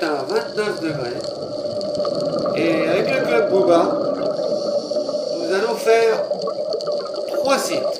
à 29 degrés. Et avec le club Boba, nous allons faire trois sites.